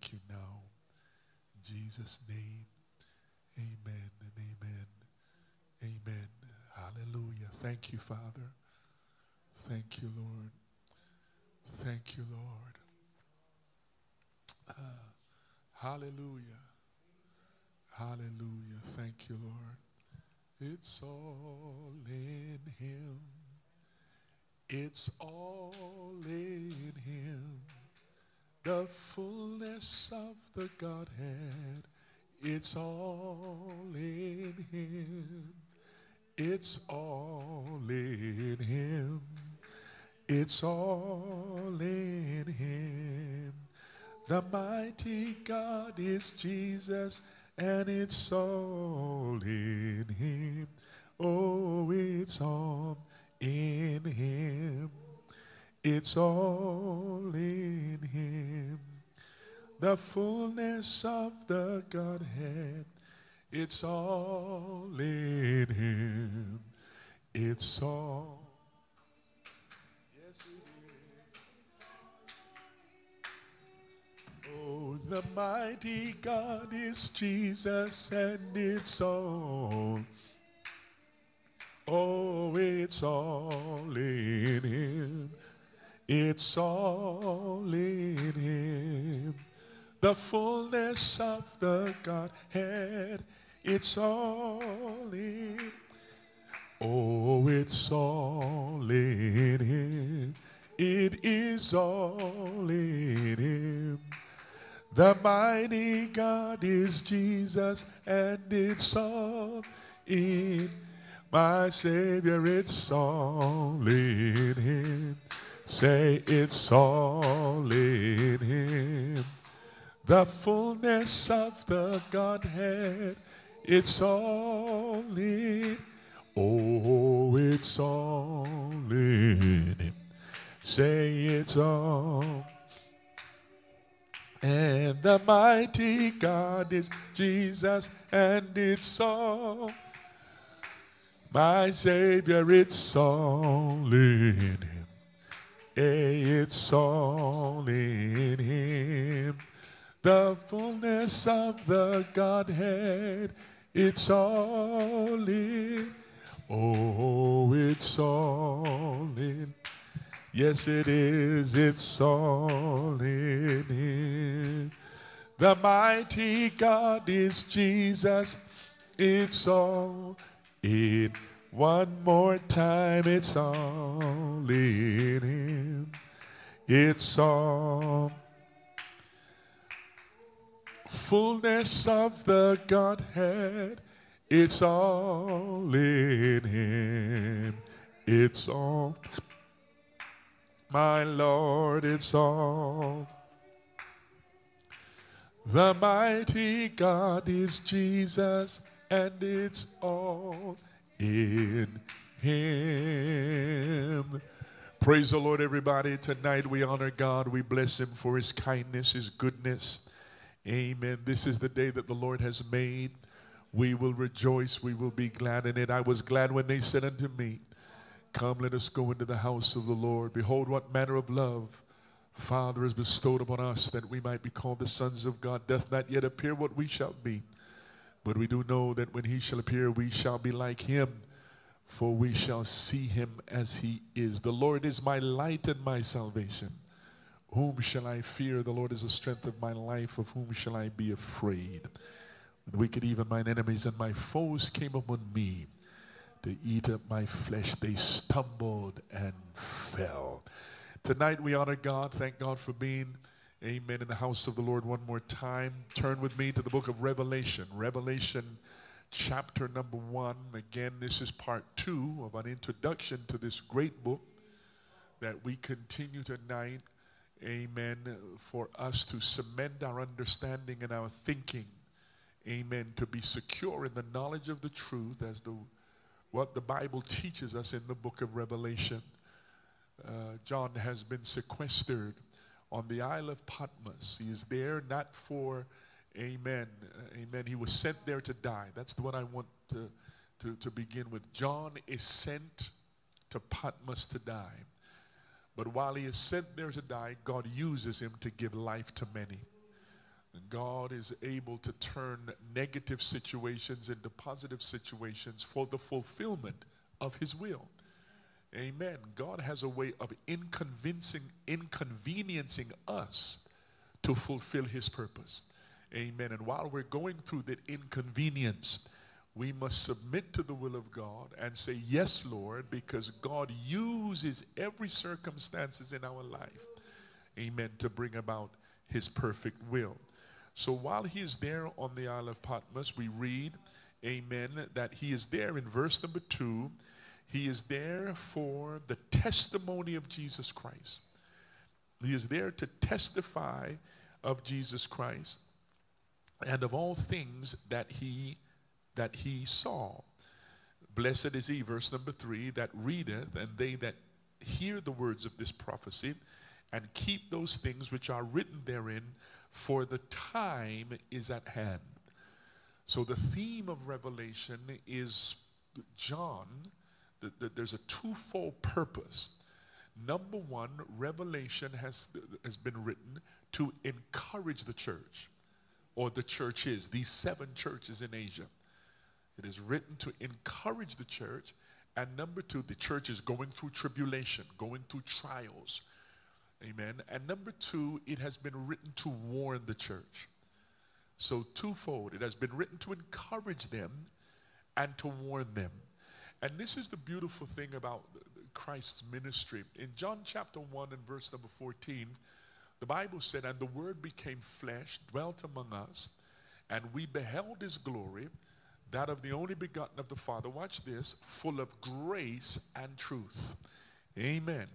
thank you now. In Jesus' name, amen and amen. Amen. Hallelujah. Thank you, Father. Thank you, Lord. Thank you, Lord. Uh, hallelujah. Hallelujah. Thank you, Lord. It's all in Him. It's all in Him. The fullness of the Godhead. It's all in Him. It's all in Him. It's all in Him. The mighty God is Jesus, and it's all in Him. Oh, it's all in Him. It's all in Him. The fullness of the Godhead. It's all in Him. It's all. Yes, it is. Oh, the mighty God is Jesus, and it's all. Oh, it's all in Him. It's all in Him. The fullness of the Godhead. It's all in. Oh, it's all in Him. It is all in Him. The mighty God is Jesus, and it's all in my Savior. It's all in Him. Say it's all in Him. The fullness of the Godhead. It's all in. Oh, it's all in Him. Say it's all. And the mighty God is Jesus, and it's all. My Savior, it's all in Him. Hey, it's all in Him. The fullness of the Godhead, it's all in. Oh, it's all in. Yes, it is. It's all in Him. The mighty God is Jesus. It's all in. One more time. It's all in Him. It's all. Fullness of the Godhead. It's all in Him. It's all. My Lord, it's all. The mighty God is Jesus, and it's all in Him. Praise the Lord, everybody. Tonight we honor God. We bless Him for His kindness, His goodness. Amen. This is the day that the Lord has made. We will rejoice. We will be glad in it. I was glad when they said unto me, Come, let us go into the house of the Lord. Behold, what manner of love Father has bestowed upon us that we might be called the sons of God. Doth not yet appear what we shall be. But we do know that when he shall appear, we shall be like him, for we shall see him as he is. The Lord is my light and my salvation. Whom shall I fear? The Lord is the strength of my life. Of whom shall I be afraid? When wicked, even mine enemies and my foes came upon me to eat up my flesh, they stumbled and fell. Tonight we honor God. Thank God for being, amen, in the house of the Lord one more time. Turn with me to the book of Revelation. Revelation chapter number one. Again, this is part two of an introduction to this great book that we continue tonight, amen, for us to cement our understanding and our thinking, amen, to be secure in the knowledge of the truth as the what the Bible teaches us in the book of Revelation. Uh, John has been sequestered on the Isle of Patmos. He is there not for, amen, uh, amen. He was sent there to die. That's the one I want to, to, to begin with. John is sent to Patmos to die. But while he is sent there to die, God uses him to give life to many. God is able to turn negative situations into positive situations for the fulfillment of His will. Amen. God has a way of inconveniencing, inconveniencing us to fulfill His purpose. Amen. And while we're going through that inconvenience, we must submit to the will of God and say, Yes, Lord, because God uses every circumstances in our life, amen, to bring about his perfect will. So while he is there on the Isle of Patmos, we read, amen, that he is there in verse number two. He is there for the testimony of Jesus Christ. He is there to testify of Jesus Christ and of all things that he that he saw. Blessed is he, verse number three, that readeth, and they that hear the words of this prophecy, and keep those things which are written therein, for the time is at hand. So the theme of Revelation is John, the, the, there's a twofold purpose. Number one, Revelation has, has been written to encourage the church, or the churches, these seven churches in Asia. It is written to encourage the church. And number two, the church is going through tribulation, going through trials. Amen. And number two, it has been written to warn the church. So, twofold. It has been written to encourage them and to warn them. And this is the beautiful thing about Christ's ministry. In John chapter 1 and verse number 14, the Bible said, And the Word became flesh, dwelt among us, and we beheld his glory that of the only begotten of the Father, watch this, full of grace and truth. Amen.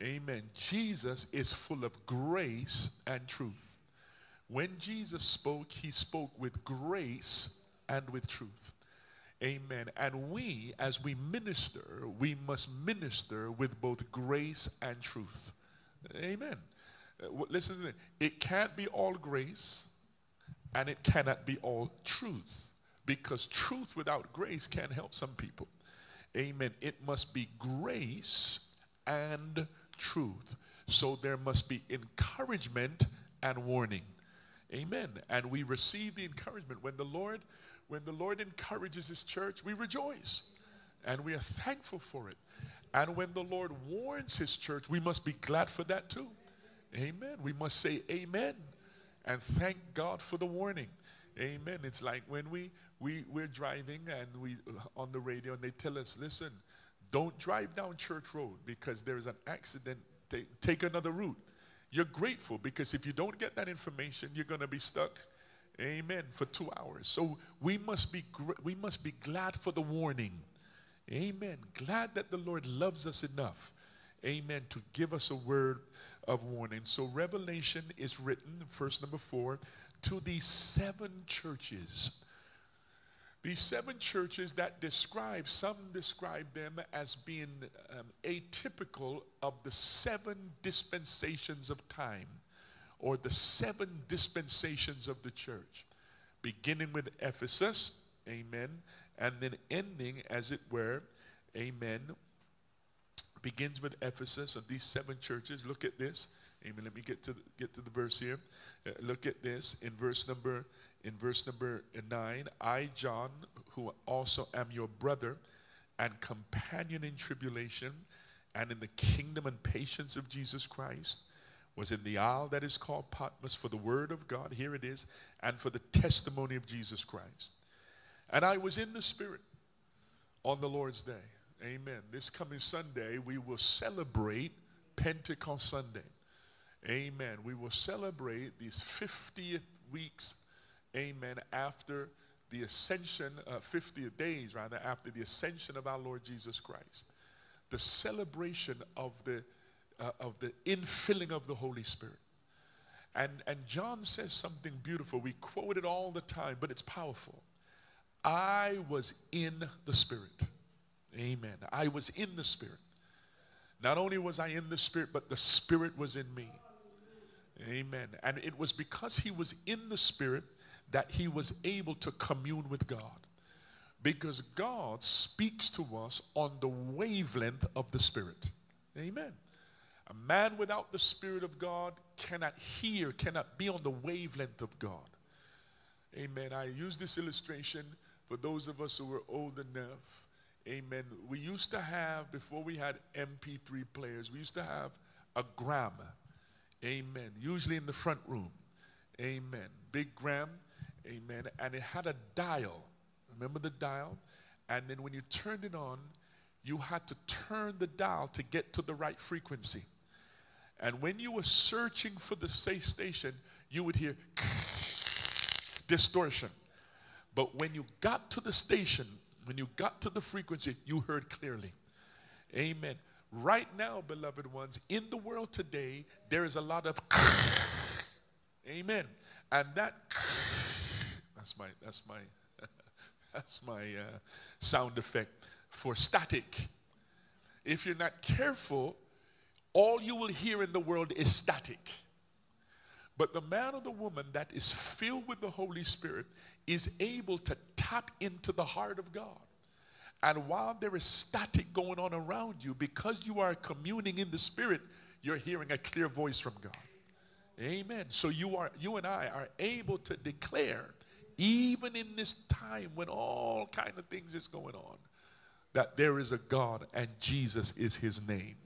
Amen. Jesus is full of grace and truth. When Jesus spoke, he spoke with grace and with truth. Amen. And we, as we minister, we must minister with both grace and truth. Amen. Uh, listen to me. It can't be all grace and it cannot be all truth because truth without grace can't help some people. Amen. It must be grace and truth. So there must be encouragement and warning. Amen. And we receive the encouragement when the Lord when the Lord encourages his church, we rejoice. And we are thankful for it. And when the Lord warns his church, we must be glad for that too. Amen. We must say amen and thank God for the warning. Amen. It's like when we we, we're driving and we uh, on the radio and they tell us, listen, don't drive down Church Road because there's an accident. Take, take another route. You're grateful because if you don't get that information, you're going to be stuck. Amen. For two hours. So we must be we must be glad for the warning. Amen. Glad that the Lord loves us enough. Amen. To give us a word of warning. So Revelation is written, verse number four, to these seven churches these seven churches that describe, some describe them as being um, atypical of the seven dispensations of time or the seven dispensations of the church, beginning with Ephesus, amen, and then ending, as it were, amen, begins with Ephesus of these seven churches. Look at this. Amen. Let me get to the, get to the verse here. Uh, look at this in verse number in verse number 9 I, John, who also am your brother and companion in tribulation and in the kingdom and patience of Jesus Christ, was in the isle that is called Patmos for the word of God, here it is, and for the testimony of Jesus Christ. And I was in the Spirit on the Lord's day. Amen. This coming Sunday, we will celebrate Pentecost Sunday. Amen. We will celebrate these 50th weeks amen, after the ascension, uh, 50 days rather, after the ascension of our Lord Jesus Christ. The celebration of the, uh, of the infilling of the Holy Spirit. And, and John says something beautiful. We quote it all the time, but it's powerful. I was in the Spirit. Amen. I was in the Spirit. Not only was I in the Spirit, but the Spirit was in me. Amen. And it was because he was in the Spirit that he was able to commune with God. Because God speaks to us on the wavelength of the Spirit. Amen. A man without the Spirit of God cannot hear, cannot be on the wavelength of God. Amen. I use this illustration for those of us who are old enough. Amen. We used to have, before we had MP3 players, we used to have a gram. Amen. Usually in the front room. Amen. Big gram. Amen. And it had a dial. Remember the dial? And then when you turned it on, you had to turn the dial to get to the right frequency. And when you were searching for the safe station, you would hear distortion. But when you got to the station, when you got to the frequency, you heard clearly. Amen. Right now, beloved ones, in the world today, there is a lot of amen. And that that's my that's my that's my uh, sound effect for static. If you're not careful, all you will hear in the world is static. But the man or the woman that is filled with the Holy Spirit is able to tap into the heart of God. And while there is static going on around you, because you are communing in the Spirit, you're hearing a clear voice from God. Amen. So you are you and I are able to declare, even in this time when all kind of things is going on, that there is a God and Jesus is his name.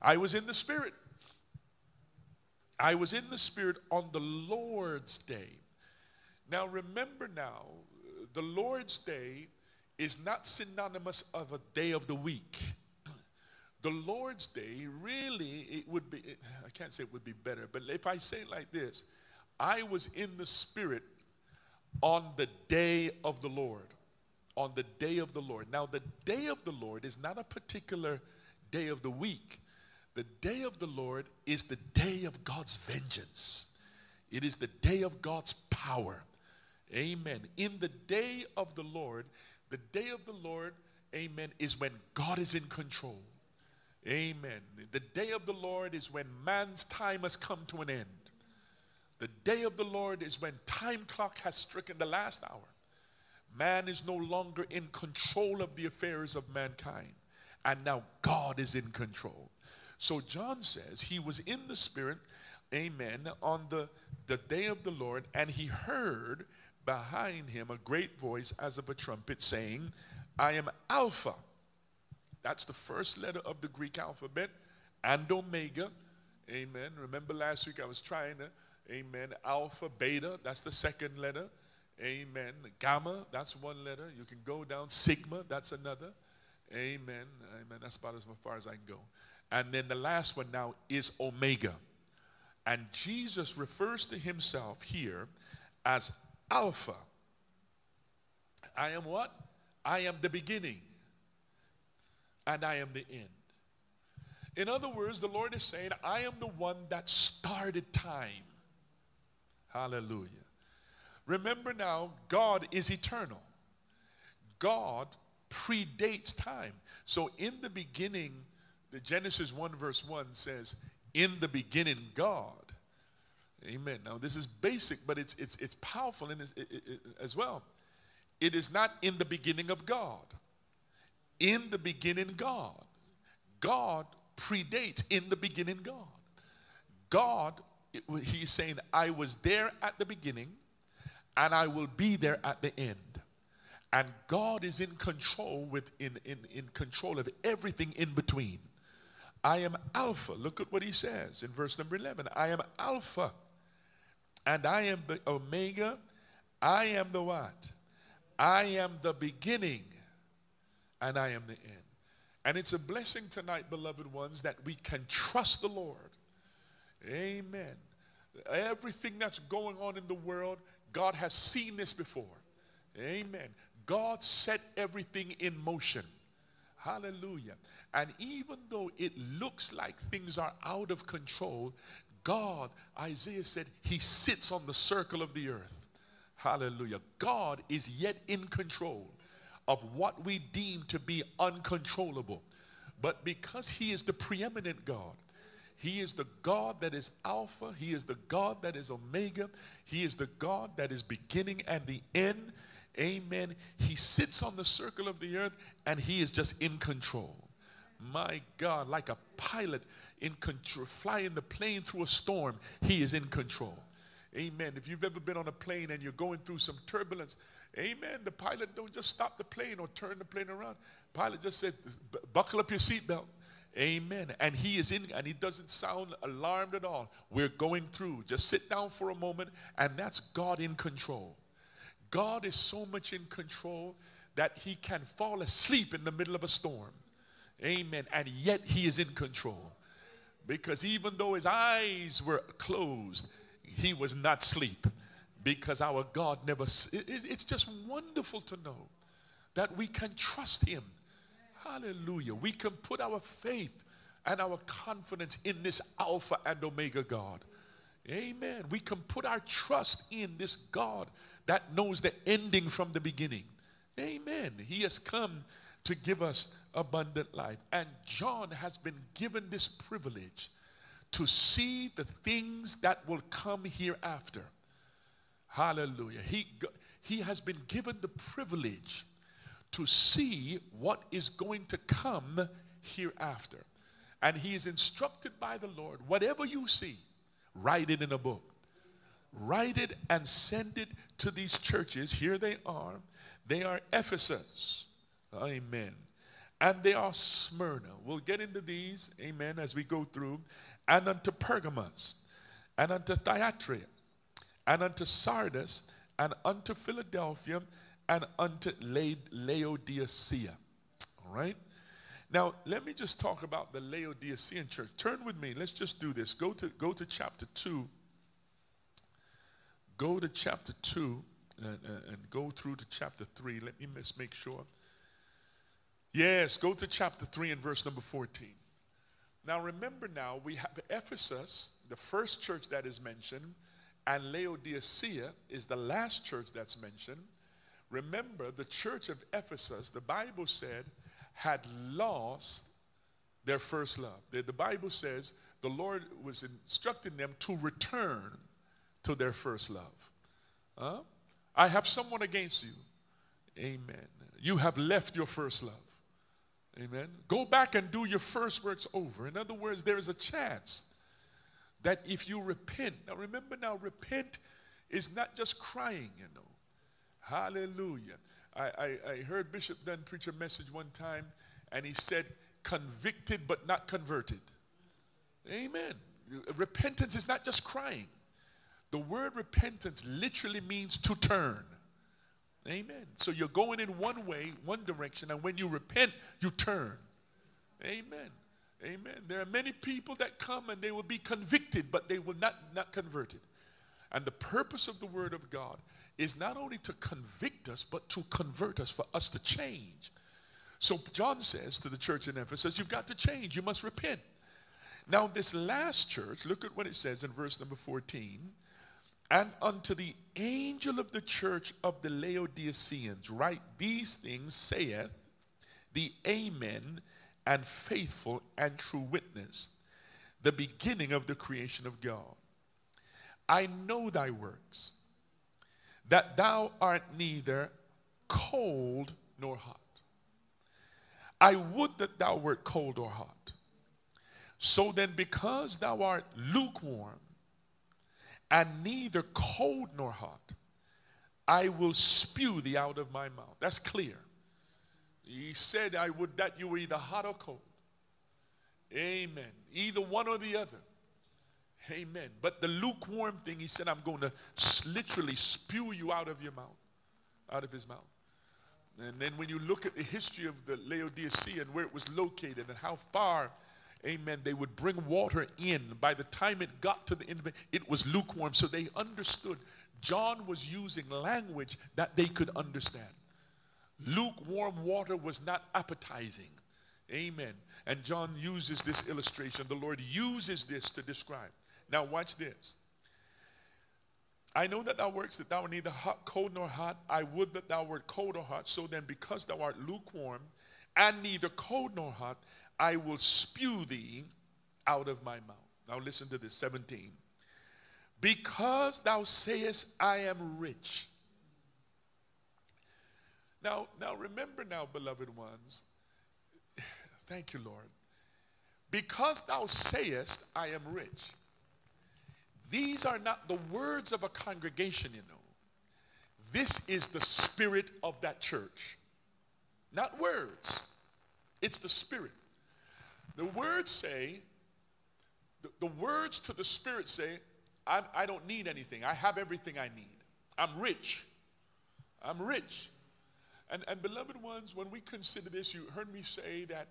I was in the Spirit. I was in the Spirit on the Lord's day. Now remember now, the Lord's day is not synonymous of a day of the week. The Lord's day really it would be I can't say it would be better, but if I say it like this, I was in the spirit on the day of the Lord. On the day of the Lord. Now the day of the Lord is not a particular day of the week. The day of the Lord is the day of God's vengeance. It is the day of God's power. Amen. In the day of the Lord, the day of the Lord, amen, is when God is in control. Amen. The day of the Lord is when man's time has come to an end. The day of the Lord is when time clock has stricken the last hour. Man is no longer in control of the affairs of mankind. And now God is in control. So John says he was in the spirit, amen, on the, the day of the Lord, and he heard behind him a great voice as of a trumpet saying, I am Alpha. That's the first letter of the Greek alphabet, and Omega. Amen. Remember last week I was trying to, amen, Alpha, Beta, that's the second letter. Amen. Gamma, that's one letter. You can go down. Sigma, that's another. Amen. Amen. That's about as far as I can go. And then the last one now is Omega. And Jesus refers to himself here as Alpha. I am what? I am the beginning and I am the end. In other words, the Lord is saying, I am the one that started time. Hallelujah. Remember now, God is eternal. God predates time. So in the beginning, the Genesis 1 verse 1 says, In the beginning, God. Amen. Now, this is basic, but it's, it's, it's powerful in, it, it, it, as well. It is not in the beginning of God. In the beginning, God. God predates in the beginning, God. God, he's saying, I was there at the beginning and I will be there at the end. And God is in control with in, in, in control of everything in between. I am Alpha. Look at what he says in verse number 11. I am Alpha and I am the Omega. I am the what? I am the beginning and I am the end. And it's a blessing tonight, beloved ones, that we can trust the Lord. Amen. Everything that's going on in the world, God has seen this before. Amen. God set everything in motion. Hallelujah. And even though it looks like things are out of control, God, Isaiah said, He sits on the circle of the earth. Hallelujah. God is yet in control of what we deem to be uncontrollable. But because He is the preeminent God, He is the God that is Alpha, He is the God that is Omega, He is the God that is beginning and the end. Amen. He sits on the circle of the earth and He is just in control. My God, like a pilot in control, flying the plane through a storm, he is in control. Amen. If you've ever been on a plane and you're going through some turbulence, amen, the pilot don't just stop the plane or turn the plane around. Pilot just said, buckle up your seatbelt. Amen. And he is in, and he doesn't sound alarmed at all. We're going through. Just sit down for a moment, and that's God in control. God is so much in control that he can fall asleep in the middle of a storm. Amen. And yet he is in control. Because even though his eyes were closed, he was not asleep. Because our God never, it's just wonderful to know that we can trust him. Hallelujah. We can put our faith and our confidence in this Alpha and Omega God. Amen. We can put our trust in this God that knows the ending from the beginning. Amen. He has come to give us abundant life. And John has been given this privilege to see the things that will come hereafter. Hallelujah. He, he has been given the privilege to see what is going to come hereafter. And he is instructed by the Lord whatever you see, write it in a book. Write it and send it to these churches. Here they are. They are Ephesus. Amen. And they are Smyrna. We'll get into these, amen, as we go through. And unto Pergamos, and unto Thyatira, and unto Sardis, and unto Philadelphia, and unto Laodicea. All right? Now, let me just talk about the Laodicean church. Turn with me. Let's just do this. Go to, go to chapter 2. Go to chapter 2 and, and go through to chapter 3. Let me just make sure. Yes, go to chapter 3 and verse number 14. Now, remember now, we have Ephesus, the first church that is mentioned, and Laodicea is the last church that's mentioned. Remember, the church of Ephesus, the Bible said, had lost their first love. The, the Bible says the Lord was instructing them to return to their first love. Huh? I have someone against you. Amen. You have left your first love. Amen. Go back and do your first works over. In other words, there is a chance that if you repent, now remember now, repent is not just crying, you know. Hallelujah. I, I, I heard Bishop Dunn preach a message one time, and he said, convicted but not converted. Amen. Repentance is not just crying. The word repentance literally means to turn. Amen. So you're going in one way, one direction, and when you repent, you turn. Amen. Amen. There are many people that come and they will be convicted, but they will not, not converted. And the purpose of the Word of God is not only to convict us, but to convert us, for us to change. So John says to the church in Ephesus, You've got to change, you must repent. Now, this last church, look at what it says in verse number 14. And unto the angel of the church of the Laodiceans, write these things, saith the Amen and faithful and true witness, the beginning of the creation of God. I know thy works that thou art neither cold nor hot. I would that thou wert cold or hot. So then, because thou art lukewarm and neither cold nor hot, I will spew thee out of my mouth. That's clear. He said, I would that you were either hot or cold. Amen. Either one or the other. Amen. But the lukewarm thing, he said, I'm going to literally spew you out of your mouth, out of his mouth. And then when you look at the history of the Laodicea and where it was located and how far, amen, they would bring water in. By the time it got to the end, of it was lukewarm. So they understood. John was using language that they could understand. Lukewarm water was not appetizing. Amen. And John uses this illustration. The Lord uses this to describe. Now, watch this. I know that thou works that thou art neither hot, cold nor hot. I would that thou wert cold or hot. So then, because thou art lukewarm and neither cold nor hot, I will spew thee out of my mouth. Now, listen to this 17. Because thou sayest, I am rich. Now, now remember now, beloved ones. Thank you, Lord. Because thou sayest, I am rich. These are not the words of a congregation, you know. This is the spirit of that church. Not words, it's the spirit. The words say, the, the words to the spirit say, I, I don't need anything. I have everything I need. I'm rich. I'm rich. And, and beloved ones, when we consider this, you heard me say that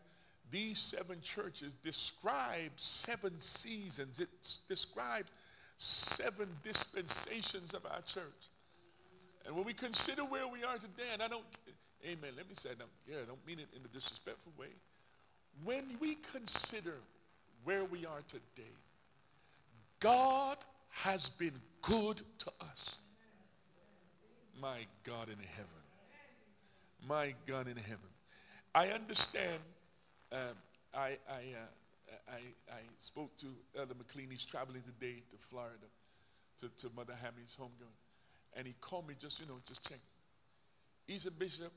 these seven churches describe seven seasons. It describes seven dispensations of our church. And when we consider where we are today, and I don't, amen, let me say, no, yeah, I don't mean it in a disrespectful way. When we consider where we are today, God has been good to us. My God in heaven. My God in heaven. I understand. Um, I, I, uh, I, I spoke to Elder McLean. He's traveling today to Florida to, to Mother Hammy's homegoing. And he called me just, you know, just check. He's a bishop.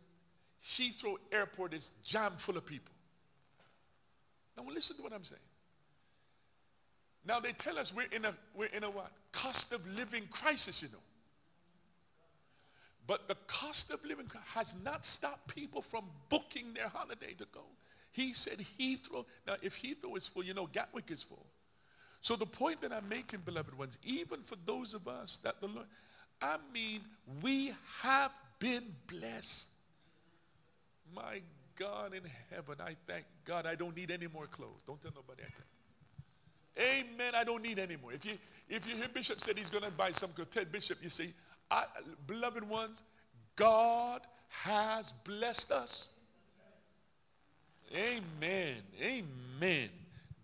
Heathrow Airport is jam full of people. Now listen to what I'm saying. Now they tell us we're in a we're in a what? Cost of living crisis, you know. But the cost of living has not stopped people from booking their holiday to go. He said Heathrow. Now, if Heathrow is full, you know Gatwick is full. So the point that I'm making, beloved ones, even for those of us that the Lord, I mean, we have been blessed. My God in heaven, I thank God I don't need any more clothes. Don't tell nobody I that. Amen. I don't need any more. If you if you hear Bishop said he's going to buy some clothes, tell Bishop, you see, I, beloved ones, God has blessed us. Amen. Amen.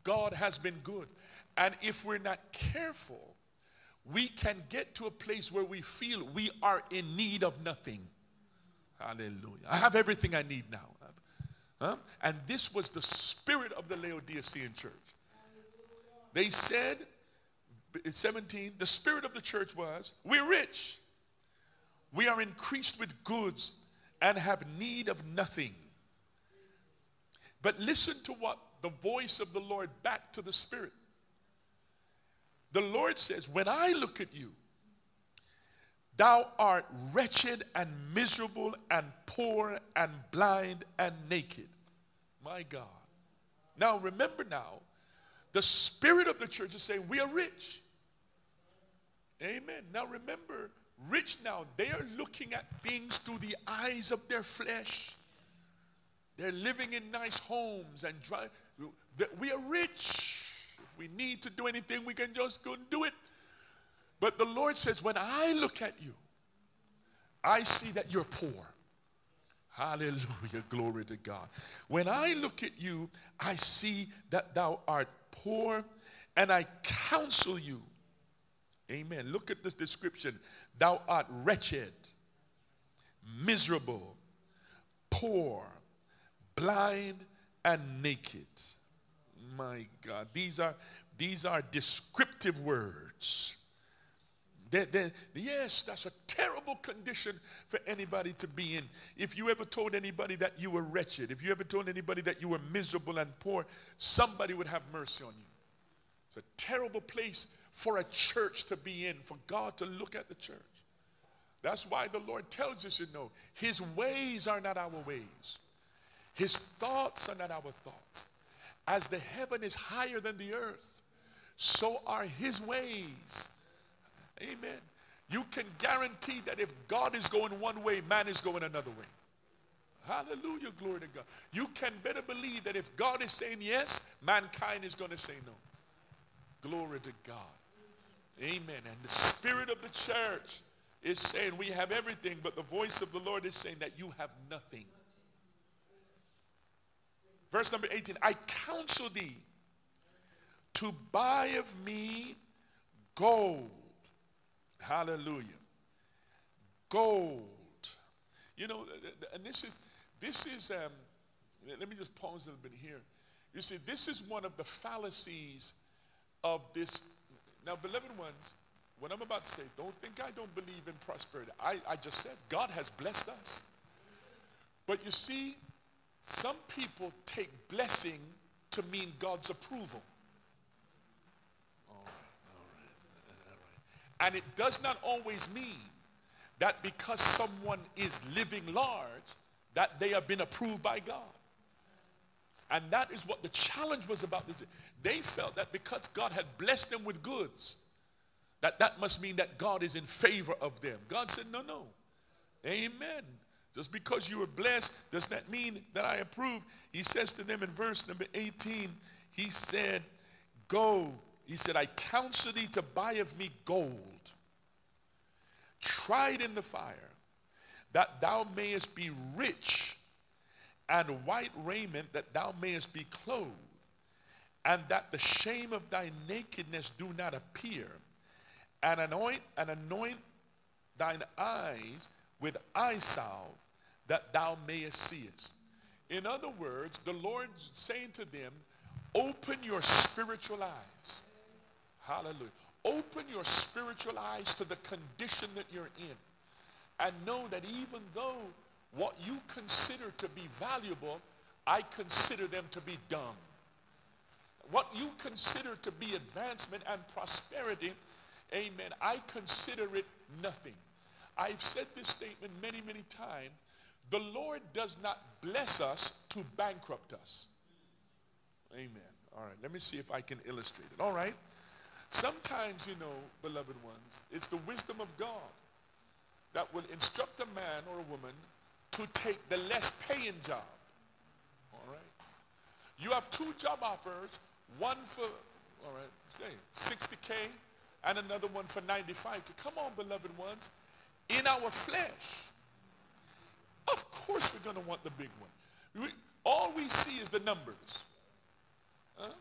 God has been good. And if we're not careful, we can get to a place where we feel we are in need of nothing. Hallelujah. I have everything I need now. Huh? And this was the spirit of the Laodicean church. They said, 17, the spirit of the church was, we're rich. We are increased with goods and have need of nothing. But listen to what the voice of the Lord back to the Spirit. The Lord says, When I look at you, thou art wretched and miserable and poor and blind and naked. My God. Now remember now, the spirit of the church is saying, We are rich. Amen. Now remember, rich now, they are looking at things through the eyes of their flesh. They're living in nice homes and drive. We are rich. If we need to do anything, we can just go and do it. But the Lord says, when I look at you, I see that you're poor. Hallelujah. Glory to God. When I look at you, I see that thou art poor, and I counsel you Amen. Look at this description. Thou art wretched, miserable, poor, blind, and naked. My God. These are these are descriptive words. Yes, that's a terrible condition for anybody to be in. If you ever told anybody that you were wretched, if you ever told anybody that you were miserable and poor, somebody would have mercy on you. It's a terrible place for a church to be in, for God to look at the church. That's why the Lord tells us, you know, His ways are not our ways, His thoughts are not our thoughts. As the heaven is higher than the earth, so are His ways. Amen. You can guarantee that if God is going one way, man is going another way. Hallelujah, glory to God. You can better believe that if God is saying yes, mankind is going to say no. Glory to God. Amen. And the spirit of the church is saying we have everything, but the voice of the Lord is saying that you have nothing. Verse number 18 I counsel thee to buy of me gold. Hallelujah. Gold. You know, and this is, this is, um, let me just pause a little bit here. You see, this is one of the fallacies of this now, beloved ones, what I'm about to say, don't think I don't believe in prosperity. I, I just said God has blessed us. But you see, some people take blessing to mean God's approval. All right, all right, all right. And it does not always mean that because someone is living large, that they have been approved by God. And that is what the challenge was about. They felt that because God had blessed them with goods, that that must mean that God is in favor of them. God said, no, no. Amen. Just because you were blessed does that mean that I approve. He says to them in verse number 18, he said, Go. He said, I counsel thee to buy of me gold, tried in the fire, that thou mayest be rich, and white raiment, that thou mayest be clothed, and that the shame of thy nakedness do not appear, and anoint and anoint thine eyes with eye salve that thou mayest see it. In other words, the Lord saying to them, open your spiritual eyes. Hallelujah. Open your spiritual eyes to the condition that you're in. And know that even though what you consider to be valuable, I consider them to be dumb. What you consider to be advancement and prosperity, amen, I consider it nothing. I've said this statement many, many times. The Lord does not bless us to bankrupt us. Amen. All right, let me see if I can illustrate it. All right. Sometimes, you know, beloved ones, it's the wisdom of God that will instruct a man or a woman to take the less paying job. All right. You have two job offers, one for, all right, say 60K and another one for 95K. Come on, beloved ones. In our flesh, of course we're going to want the big one. We, all we see is the numbers. Huh?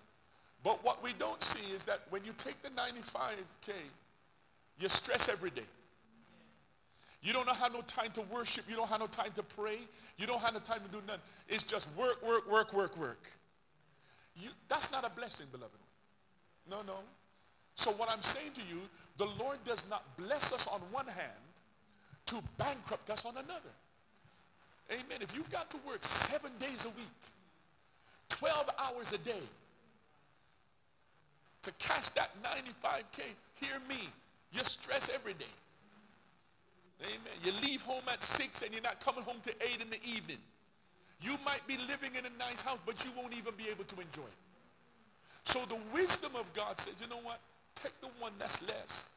But what we don't see is that when you take the 95K, you stress every day. You don't have no time to worship. You don't have no time to pray. You don't have no time to do nothing. It's just work, work, work, work, work. You, that's not a blessing, beloved. No, no. So what I'm saying to you, the Lord does not bless us on one hand to bankrupt us on another. Amen. If you've got to work seven days a week, 12 hours a day, to cash that 95K, hear me, you stress every day. Amen. You leave home at 6 and you're not coming home to 8 in the evening. You might be living in a nice house, but you won't even be able to enjoy it. So the wisdom of God says, you know what? Take the one that's less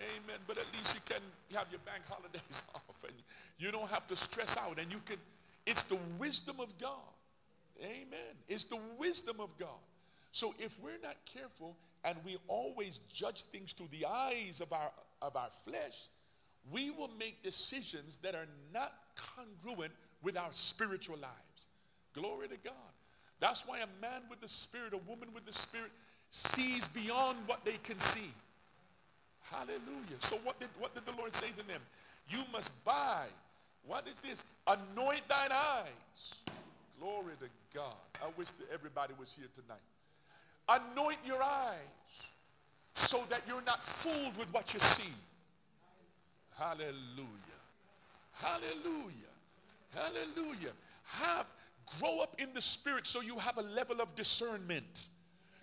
Amen. But at least you can have your bank holidays off and you don't have to stress out and you can, it's the wisdom of God. Amen. It's the wisdom of God. So if we're not careful and we always judge things through the eyes of our, of our flesh, we will make decisions that are not congruent with our spiritual lives. Glory to God. That's why a man with the spirit, a woman with the spirit, sees beyond what they can see. Hallelujah. So what did, what did the Lord say to them? You must buy. What is this? Anoint thine eyes. Glory to God. I wish that everybody was here tonight. Anoint your eyes so that you're not fooled with what you see. Hallelujah. Hallelujah. Hallelujah. Have grow up in the spirit so you have a level of discernment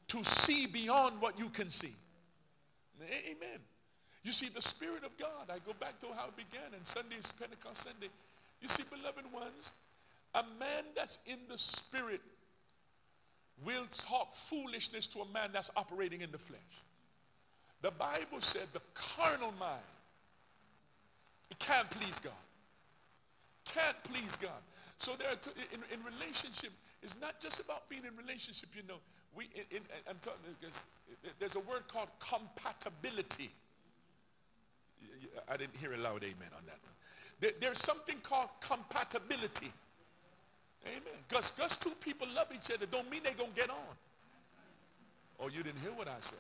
to see beyond what you can see. Amen. You see, the Spirit of God, I go back to how it began, and Sunday is Pentecost Sunday. You see, beloved ones, a man that's in the Spirit will talk foolishness to a man that's operating in the flesh. The Bible said the carnal mind, it can't please God. Can't please God. So there, two, in, in relationship, it's not just about being in relationship. You know, we. In, in, I'm talking. There's, a word called compatibility. I didn't hear a loud amen on that. There, there's something called compatibility. Amen. Because because two people love each other don't mean they're going to get on. Oh, you didn't hear what I said.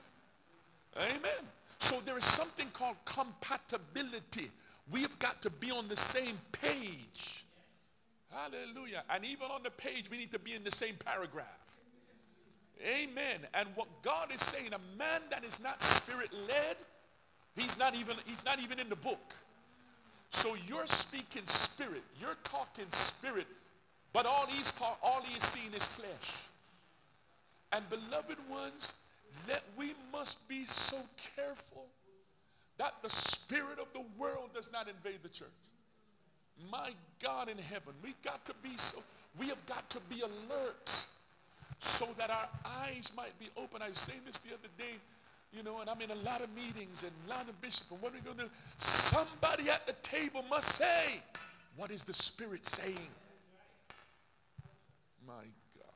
Amen. So there is something called compatibility. We've got to be on the same page. Hallelujah. And even on the page, we need to be in the same paragraph. Amen. And what God is saying, a man that is not spirit led He's not even, he's not even in the book. So you're speaking spirit. You're talking spirit. But all he's talk, all he's seeing is flesh. And beloved ones, let we must be so careful that the spirit of the world does not invade the church. My God in heaven, we got to be so, we have got to be alert so that our eyes might be open. I was saying this the other day, you know, and I'm in a lot of meetings and a lot of bishops, and what are we going to do? Somebody at the table must say, what is the Spirit saying? My God.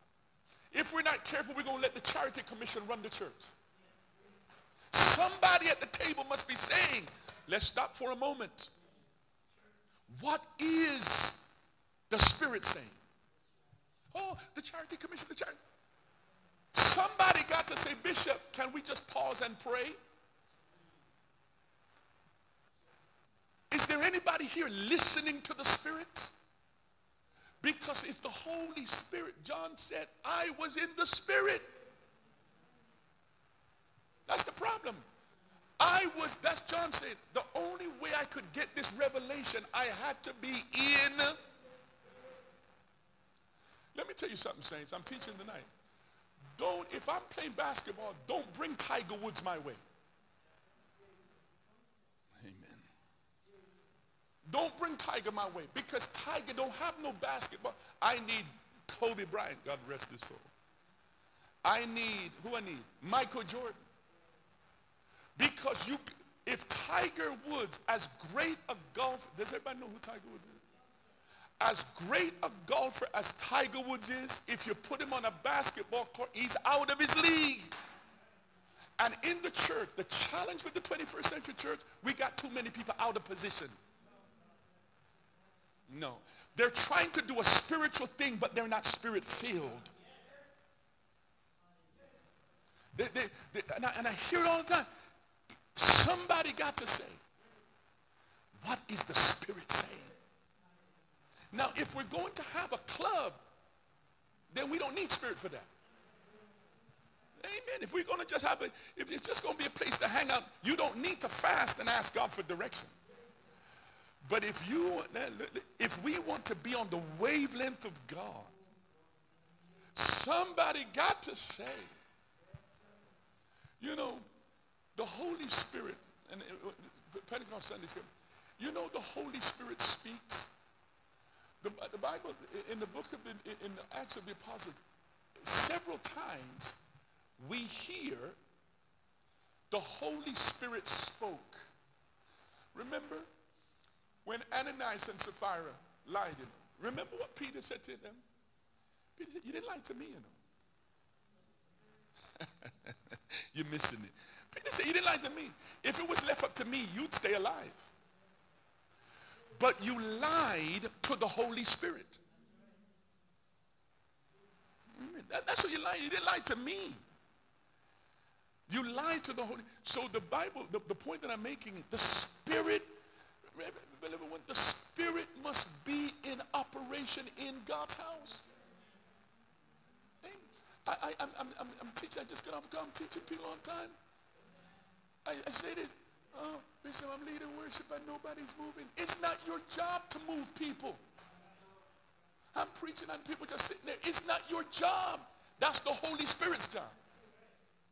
If we're not careful, we're going to let the Charity Commission run the church. Somebody at the table must be saying, let's stop for a moment. What is the Spirit saying? Oh, the Charity Commission, the Charity. Somebody got to say, Bishop, can we just pause and pray? Is there anybody here listening to the Spirit? Because it's the Holy Spirit. John said, I was in the Spirit. That's the problem. I was, that's John said, the only way I could get this revelation, I had to be in. Let me tell you something, saints. I'm teaching tonight. Don't, if I'm playing basketball, don't bring Tiger Woods my way. Don't bring Tiger my way because Tiger don't have no basketball. I need Kobe Bryant, God rest his soul. I need, who I need? Michael Jordan. Because you, if Tiger Woods, as great a golfer, does everybody know who Tiger Woods is? As great a golfer as Tiger Woods is, if you put him on a basketball court, he's out of his league. And in the church, the challenge with the 21st century church, we got too many people out of position. No. They're trying to do a spiritual thing, but they're not spirit filled. They, they, they, and, I, and I hear it all the time. Somebody got to say, what is the Spirit saying? Now, if we're going to have a club, then we don't need Spirit for that. Amen. If we're going to just have a, if it's just going to be a place to hang out, you don't need to fast and ask God for direction. But if you, if we want to be on the wavelength of God, somebody got to say, you know, the Holy Spirit, and Pentecost Sunday, you know the Holy Spirit speaks. The, the Bible, in the book of the, in the Acts of the Apostles, several times we hear the Holy Spirit spoke. Remember when Ananias and Sapphira lied to? Remember what Peter said to them? Peter said, you didn't lie to me, you know. You're missing it. Peter said, You didn't lie to me. If it was left up to me, you'd stay alive. But you lied to the Holy Spirit. that's what you lied. You didn't lie to me. You lied to the Holy. So the Bible, the, the point that I'm making, the Spirit, the Spirit must be in operation in God's house. I, I, I'm, I'm, I'm teaching, I just got off, I'm teaching people the time. I, I say this, oh, Bishop, I'm leading worship and nobody's moving. It's not your job to move people. I'm preaching and people just sitting there. It's not your job. That's the Holy Spirit's job.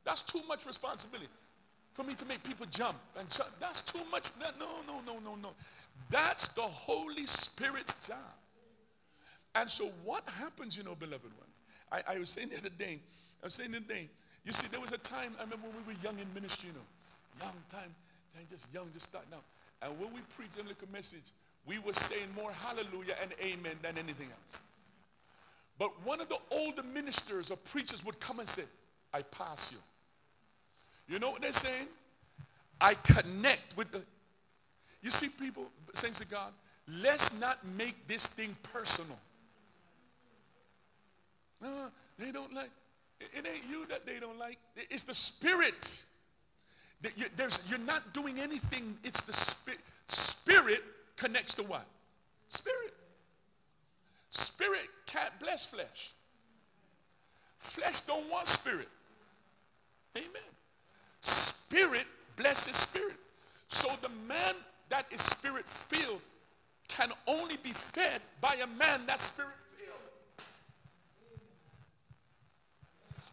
That's too much responsibility for me to make people jump and jump. That's too much. No, no, no, no, no. That's the Holy Spirit's job. And so what happens, you know, beloved ones? I, I was saying the other day, I was saying the other day, you see, there was a time, I remember when we were young in ministry, you know, young time, just young, just starting out. And when we preached a little message, we were saying more hallelujah and amen than anything else. But one of the older ministers or preachers would come and say, I pass you. You know what they're saying? I connect with the. You see, people, saints of God, let's not make this thing personal. No, they don't like. It ain't you that they don't like. It's the spirit. There's, you're not doing anything. It's the spirit. Spirit connects to what? Spirit. Spirit can't bless flesh. Flesh don't want spirit. Amen. Spirit blesses spirit. So the man that is spirit filled can only be fed by a man that's spirit filled.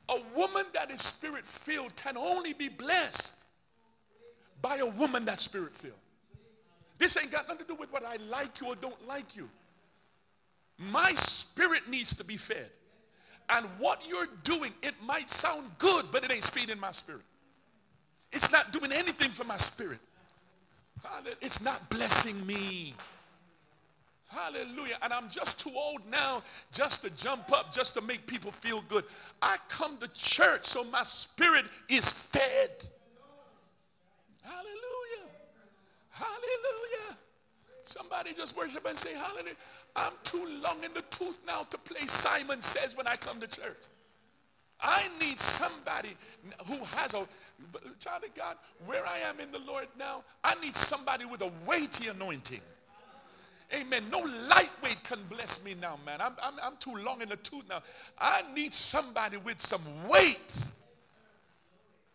a woman that is spirit filled can only be blessed by a woman that's spirit filled. This ain't got nothing to do with what I like you or don't like you. My spirit needs to be fed. And what you're doing, it might sound good, but it ain't feeding my spirit. It's not doing anything for my spirit. It's not blessing me. Hallelujah. And I'm just too old now just to jump up, just to make people feel good. I come to church so my spirit is fed. Hallelujah. Hallelujah. Somebody just worship and say hallelujah. I'm too long in the tooth now to play Simon Says when I come to church. I need somebody who has a child of God, where I am in the Lord now, I need somebody with a weighty anointing. Amen. No lightweight can bless me now, man. I'm, I'm, I'm too long in the tooth now. I need somebody with some weight.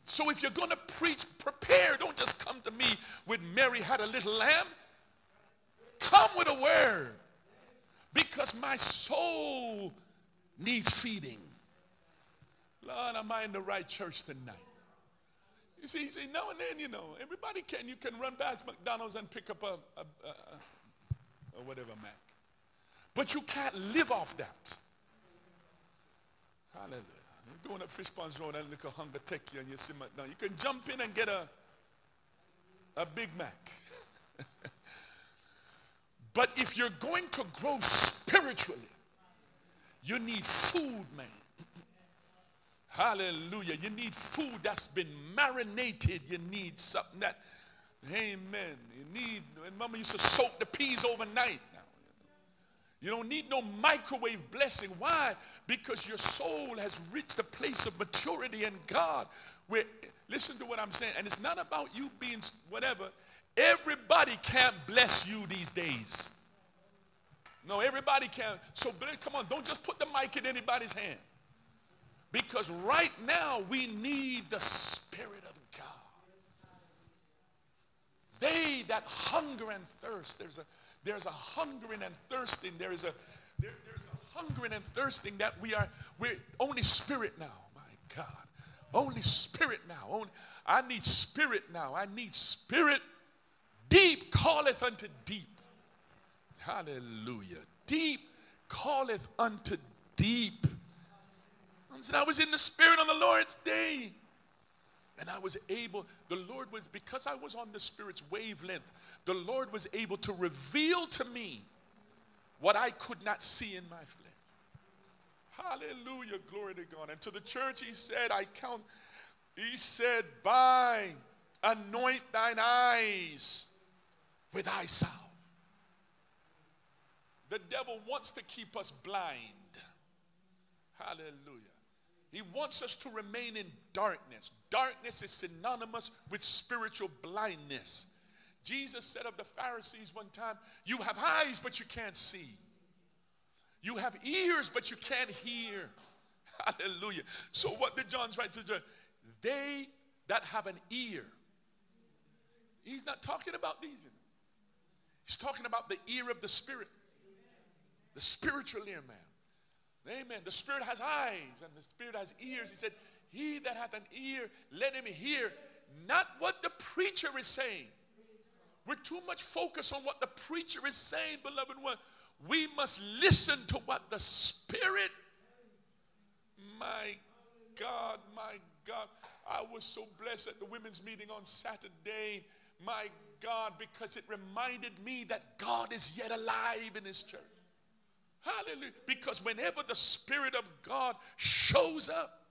So if you're going to preach, prepare. Don't just come to me with Mary had a little lamb. Come with a word because my soul needs feeding. Lord, am I in the right church tonight? You see, you see, now and then, you know, everybody can. You can run past McDonald's and pick up a, a, a, a whatever Mac. But you can't live off that. Hallelujah. You're going up Fishponds Road and little hunger take you and you see McDonald's. You can jump in and get a, a Big Mac. But if you're going to grow spiritually, you need food, man. Hallelujah. You need food that's been marinated. You need something that, amen. You need, and mama used to soak the peas overnight. Now, you don't need no microwave blessing. Why? Because your soul has reached a place of maturity in God where, listen to what I'm saying, and it's not about you being whatever. Everybody can't bless you these days. No, everybody can't. So come on, don't just put the mic in anybody's hand. Because right now we need the Spirit of God. They that hunger and thirst, there's a there's a hungering and thirsting. There is a there, there's a hungering and thirsting that we are we're only spirit now. My God. Only spirit now. Only I need spirit now. I need spirit Deep calleth unto deep. Hallelujah. Deep calleth unto deep. I said, I was in the Spirit on the Lord's day. And I was able, the Lord was, because I was on the Spirit's wavelength, the Lord was able to reveal to me what I could not see in my flesh. Hallelujah, glory to God. And to the church, he said, I count, he said, by anoint thine eyes with eye salve. The devil wants to keep us blind. Hallelujah. He wants us to remain in darkness. Darkness is synonymous with spiritual blindness. Jesus said of the Pharisees one time, You have eyes, but you can't see. You have ears, but you can't hear. Hallelujah. So, what did John's write to John? They that have an ear. He's not talking about these. He's talking about the ear of the Spirit, the spiritual ear, man. Amen. The Spirit has eyes and the Spirit has ears. He said, He that hath an ear, let him hear not what the preacher is saying. We're too much focused on what the preacher is saying, beloved one. We must listen to what the Spirit, my God, my God. I was so blessed at the women's meeting on Saturday. My God because it reminded me that God is yet alive in His church. Hallelujah. Because whenever the Spirit of God shows up,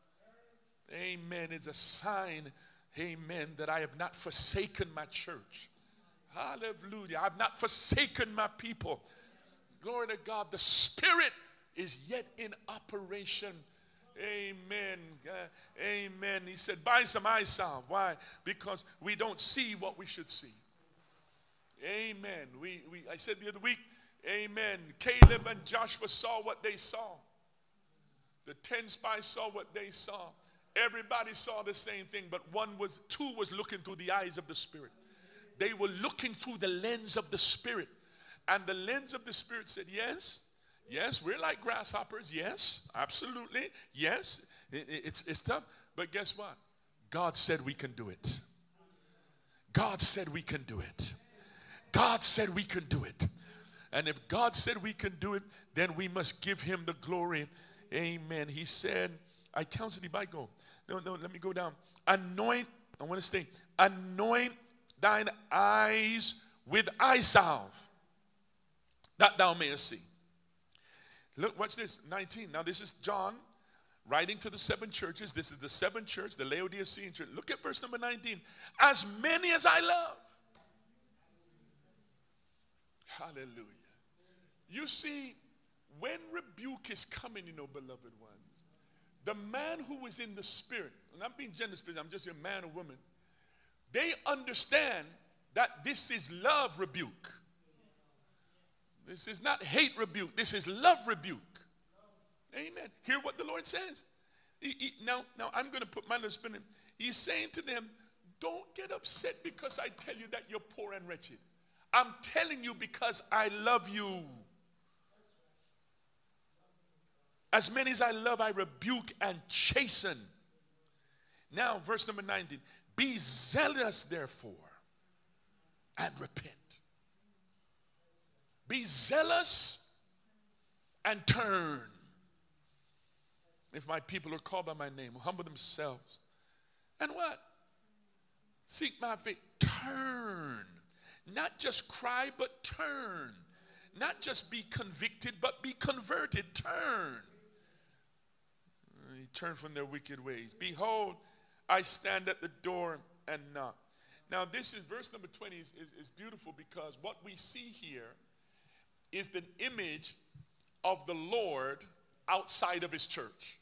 amen, it's a sign, amen, that I have not forsaken my church. Hallelujah. I've not forsaken my people. Glory to God. The Spirit is yet in operation. Amen. Uh, amen. He said, buy some eye salve. Why? Because we don't see what we should see. Amen. We, we, I said the other week, amen. Caleb and Joshua saw what they saw. The 10 spies saw what they saw. Everybody saw the same thing, but one was, two was looking through the eyes of the Spirit. They were looking through the lens of the Spirit. And the lens of the Spirit said, Yes, yes, we're like grasshoppers. Yes, absolutely. Yes, It- it- it's, it's tough. But guess what? God said we can do it. God said we can do it. God said we can do it. And if God said we can do it, then we must give him the glory. Amen. He said, I counsel thee by go. No, no, let me go down. Anoint, I want to stay. Anoint thine eyes with eye salve, that thou mayest see. Look, watch this. 19. Now, this is John writing to the seven churches. This is the seven church, the Laodicean church. Look at verse number 19. As many as I love. Hallelujah. You see, when rebuke is coming, you know, beloved ones, the man who is in the spirit, and I'm being gender specific, I'm just a man or woman, they understand that this is love rebuke. This is not hate rebuke, this is love rebuke. Amen. Hear what the Lord says. He- he- now, now I'm going to put my little in. He's saying to them, don't get upset because I tell you that you're poor and wretched. I'm telling you because I love you. As many as I love, I rebuke and chasten. Now, verse number 19 Be zealous, therefore, and repent. Be zealous and turn. If my people are called by my name, humble themselves. And what? Seek my face. Turn. Not just cry, but turn. Not just be convicted, but be converted. Turn. He turned from their wicked ways. Behold, I stand at the door and knock. Now, this is verse number 20 is, is, is beautiful because what we see here is the image of the Lord outside of his church.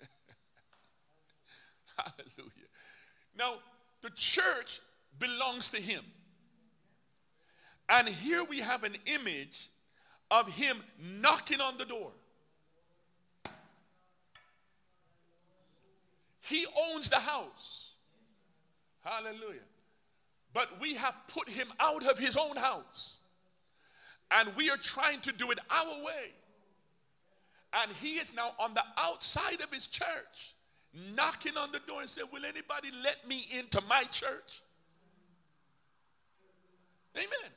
Hallelujah. Now, the church belongs to him. And here we have an image of him knocking on the door. He owns the house. Hallelujah. But we have put him out of his own house. And we are trying to do it our way. And he is now on the outside of his church, knocking on the door and said, Will anybody let me into my church? Amen.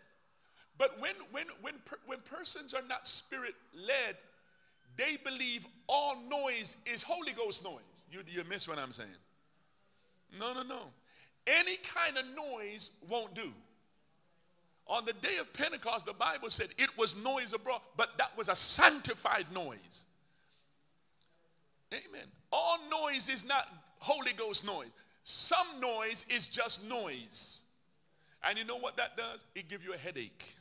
But when when when per, when persons are not spirit led, they believe all noise is Holy Ghost noise. You you miss what I'm saying? No, no, no. Any kind of noise won't do. On the day of Pentecost, the Bible said it was noise abroad, but that was a sanctified noise. Amen. All noise is not Holy Ghost noise. Some noise is just noise. And you know what that does? It gives you a headache.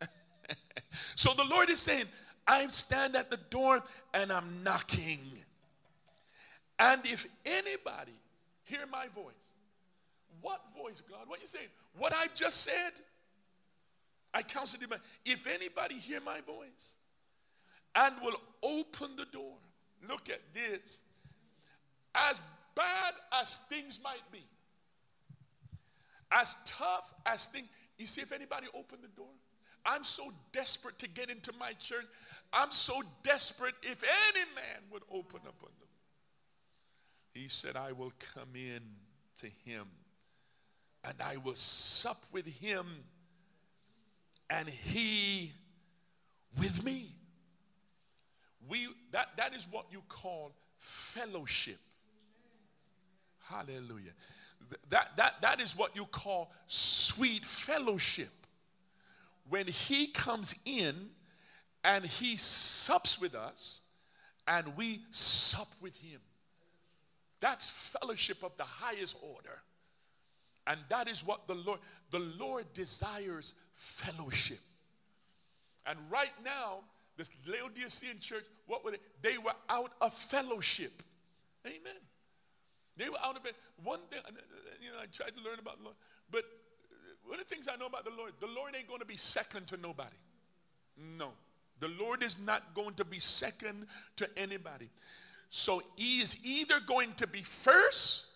so the Lord is saying, I stand at the door and I'm knocking. And if anybody hear my voice, what voice, God? What you saying? What I've just said? I counsel you. If anybody hear my voice and will open the door, look at this. As bad as things might be, as tough as things, you see, if anybody opened the door, I'm so desperate to get into my church. I'm so desperate if any man would open up on them. He said, I will come in to him and I will sup with him and he with me. We that that is what you call fellowship. Hallelujah. That that that is what you call sweet fellowship. When he comes in and he sups with us and we sup with him. That's fellowship of the highest order. And that is what the Lord, the Lord desires fellowship. And right now, this Laodicean church, what were they? They were out of fellowship. Amen. They were out of it. One thing, you know, I tried to learn about the Lord, but one of the things I know about the Lord, the Lord ain't going to be second to nobody. No. The Lord is not going to be second to anybody. So he is either going to be first,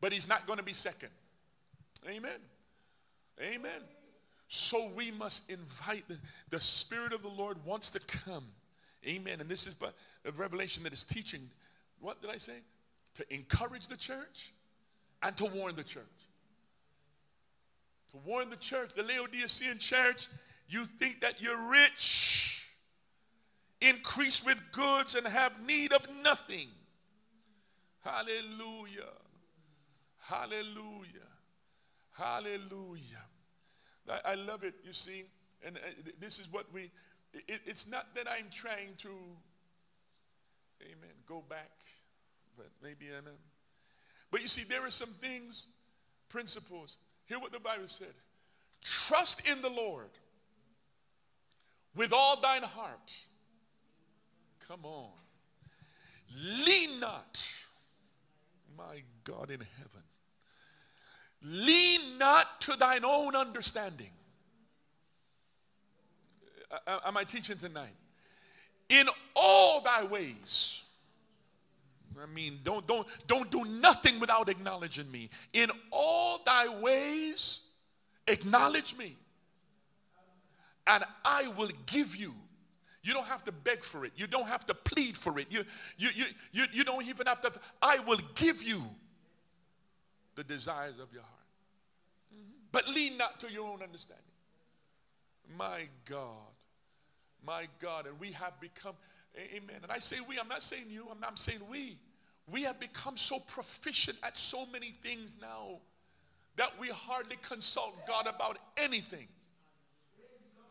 but he's not going to be second. Amen. Amen. So we must invite the, the Spirit of the Lord wants to come Amen. And this is but a revelation that is teaching, what did I say? To encourage the church and to warn the church. To warn the church, the Laodicean church, you think that you're rich, increase with goods, and have need of nothing. Hallelujah. Hallelujah. Hallelujah. I, I love it, you see. And uh, this is what we, it, it's not that I'm trying to, amen, go back, but maybe, amen. But you see, there are some things, principles. Hear what the Bible said Trust in the Lord with all thine heart. Come on. Lean not, my God in heaven. Lean not to thine own understanding. Am I teaching tonight? In all thy ways. I mean, don't, don't, don't do nothing without acknowledging me. In all thy ways, acknowledge me. And I will give you. You don't have to beg for it. You don't have to plead for it. You, you, you, you, you don't even have to. I will give you the desires of your heart. Mm-hmm. But lean not to your own understanding. My God. My God. And we have become, amen. And I say we, I'm not saying you, I'm, I'm saying we. We have become so proficient at so many things now that we hardly consult God about anything.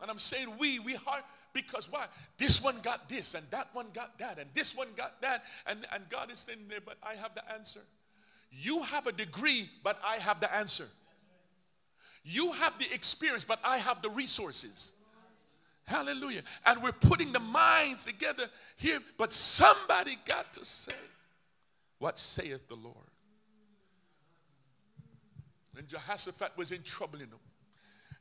And I'm saying we, we hard because why? This one got this, and that one got that, and this one got that, and, and God is standing there, but I have the answer. You have a degree, but I have the answer. You have the experience, but I have the resources. Hallelujah. And we're putting the minds together here, but somebody got to say, What saith the Lord? And Jehoshaphat was in trouble, you know.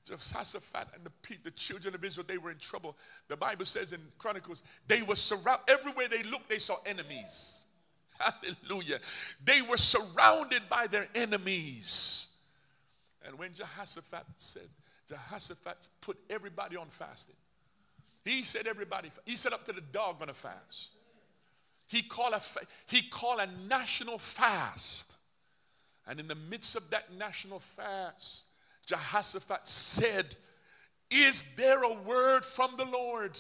Jehoshaphat and the, the children of Israel, they were in trouble. The Bible says in Chronicles, they were surrounded, everywhere they looked, they saw enemies. Hallelujah. They were surrounded by their enemies. And when Jehoshaphat said, Jehoshaphat put everybody on fasting. He said everybody, he said up to the dog gonna fast. He called a, he called a national fast. And in the midst of that national fast, Jehoshaphat said, Is there a word from the Lord?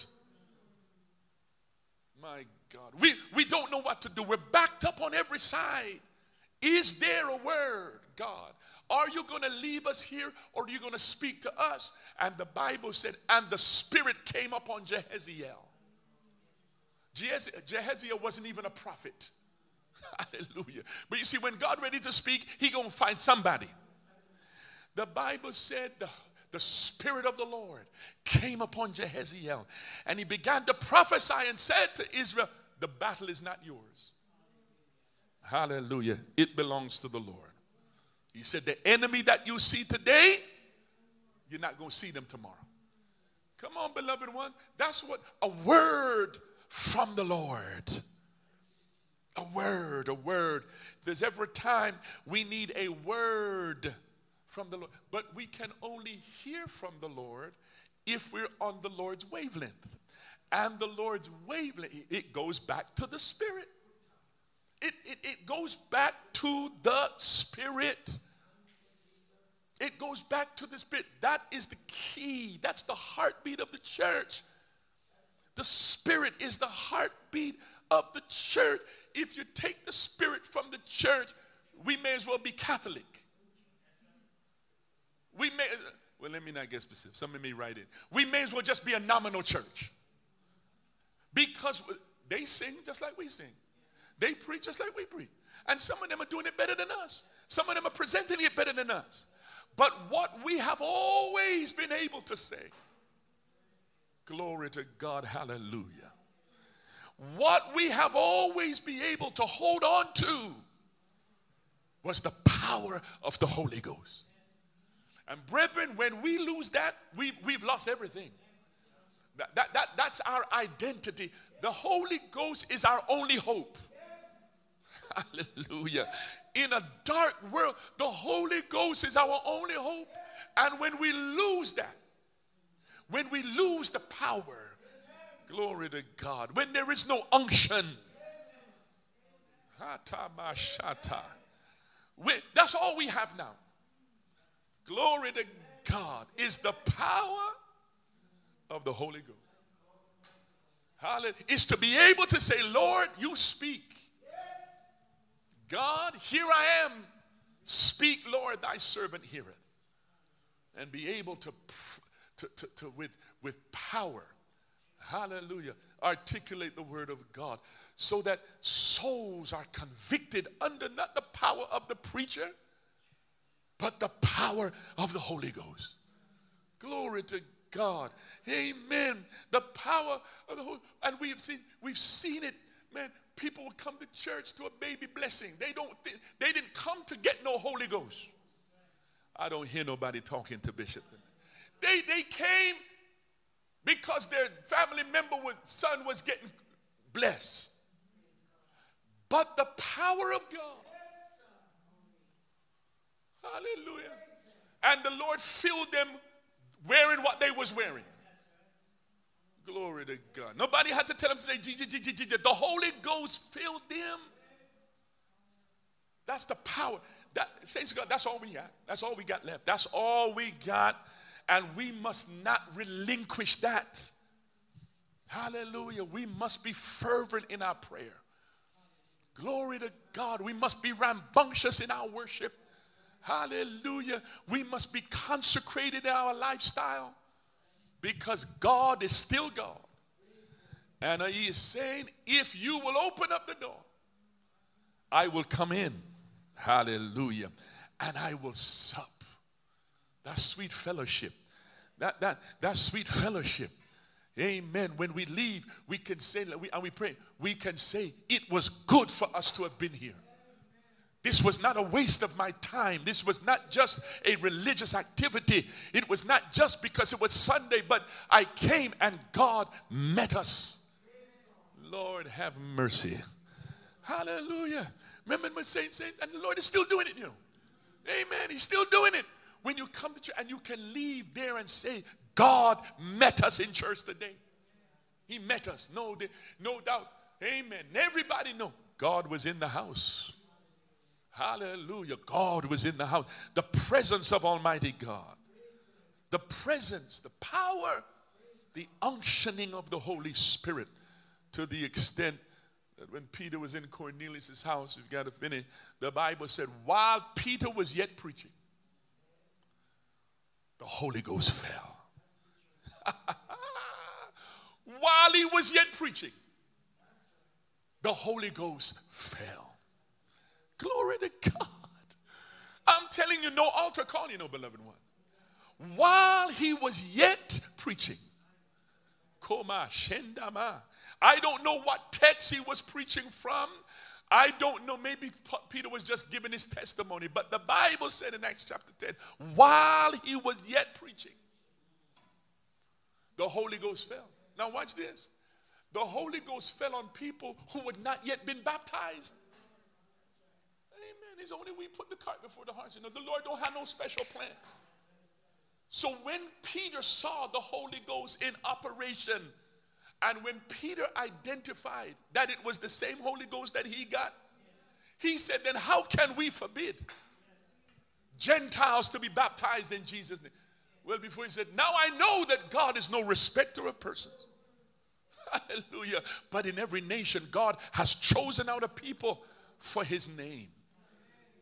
My God. We, we don't know what to do. We're backed up on every side. Is there a word, God? Are you going to leave us here or are you going to speak to us? And the Bible said, and the Spirit came upon Jehaziel. Jehaziel wasn't even a prophet. Hallelujah. But you see, when God ready to speak, he going to find somebody. The Bible said the the Spirit of the Lord came upon Jehaziel and he began to prophesy and said to Israel, The battle is not yours. Hallelujah. It belongs to the Lord. He said, The enemy that you see today, you're not going to see them tomorrow. Come on, beloved one. That's what a word from the Lord. A word, a word. There's every time we need a word from the Lord. But we can only hear from the Lord if we're on the Lord's wavelength. And the Lord's wavelength, it goes back to the Spirit. It, it, it goes back to the Spirit. It goes back to the Spirit. That is the key. That's the heartbeat of the church. The Spirit is the heartbeat of the church. If you take the Spirit from the church, we may as well be Catholic. We may, well, let me not get specific. Somebody may write it. We may as well just be a nominal church. Because they sing just like we sing, they preach just like we preach. And some of them are doing it better than us, some of them are presenting it better than us. But what we have always been able to say, glory to God, hallelujah. What we have always been able to hold on to was the power of the Holy Ghost. And brethren, when we lose that, we, we've lost everything. That, that, that, that's our identity. The Holy Ghost is our only hope. Hallelujah. In a dark world, the Holy Ghost is our only hope. And when we lose that, when we lose the power, Glory to God. When there is no unction, that's all we have now. Glory to God is the power of the Holy Ghost. Hallelujah. Is to be able to say, Lord, you speak. God, here I am. Speak, Lord, thy servant heareth. And be able to, to, to, to with, with power, hallelujah, articulate the word of God so that souls are convicted under not the power of the preacher, but the power of the Holy Ghost. Glory to God. Amen. The power of the Holy and we've seen we've seen it, man. People will come to church to a baby blessing. They don't they didn't come to get no Holy Ghost. I don't hear nobody talking to Bishop. They they came because their family member son was getting blessed. But the power of God. Hallelujah. And the Lord filled them wearing what they was wearing. Glory to God. Nobody had to tell them to say, Jesus, Jesus, Jesus. The Holy Ghost filled them. That's the power. That says God, that's all we got. That's all we got left. That's all we got. And we must not relinquish that. Hallelujah. We must be fervent in our prayer. Glory to God. We must be rambunctious in our worship. Hallelujah. We must be consecrated in our lifestyle because God is still God. And He is saying, if you will open up the door, I will come in. Hallelujah. And I will sup. That sweet fellowship. That, that, that sweet fellowship. Amen. When we leave, we can say, and we pray, we can say, it was good for us to have been here. This was not a waste of my time. This was not just a religious activity. It was not just because it was Sunday, but I came and God met us. Lord, have mercy. Hallelujah. Remember when saints, saints, and the Lord is still doing it, you know. Amen. He's still doing it. When you come to church and you can leave there and say, God met us in church today. He met us. No, no doubt. Amen. Everybody know God was in the house. Hallelujah. God was in the house. The presence of Almighty God. The presence, the power, the unctioning of the Holy Spirit to the extent that when Peter was in Cornelius' house, you've got to finish, the Bible said, while Peter was yet preaching, the Holy Ghost fell. while he was yet preaching, the Holy Ghost fell. Glory to God. I'm telling you, no altar call, you know, beloved one. While he was yet preaching, Koma Shendama. I don't know what text he was preaching from. I don't know. Maybe Peter was just giving his testimony. But the Bible said in Acts chapter 10, while he was yet preaching, the Holy Ghost fell. Now, watch this. The Holy Ghost fell on people who had not yet been baptized. It's only we put the cart before the horse. You know, the Lord don't have no special plan. So when Peter saw the Holy Ghost in operation, and when Peter identified that it was the same Holy Ghost that he got, he said, Then how can we forbid Gentiles to be baptized in Jesus' name? Well, before he said, Now I know that God is no respecter of persons. Hallelujah. But in every nation, God has chosen out a people for his name.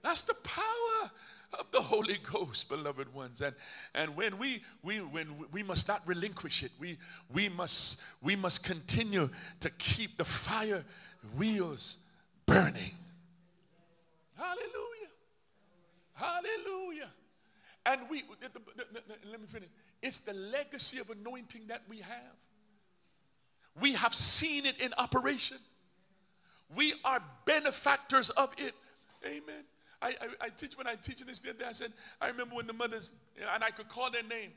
That's the power of the Holy Ghost, beloved ones. And, and when we, we, when we must not relinquish it, we, we, must, we must continue to keep the fire wheels burning. Hallelujah. Hallelujah. And we, let me finish. It's the legacy of anointing that we have. We have seen it in operation. We are benefactors of it. Amen. I, I, I teach when I teach this the other day. I said, I remember when the mothers, and I could call their name,